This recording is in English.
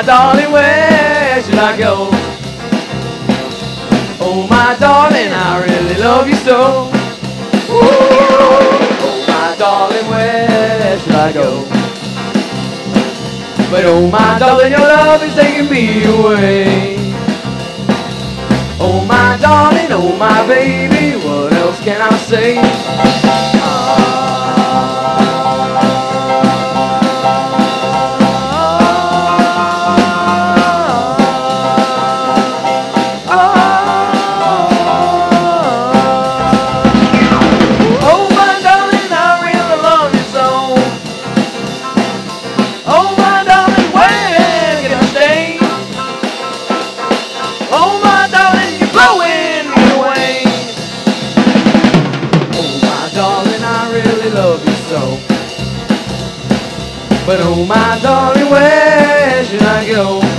my darling, where should I go? Oh my darling, I really love you so. Oh my darling, where should I go? But oh my darling, your love is taking me away. Oh my darling, oh my baby, what else can I say? Love you so. But oh my darling, where should I go?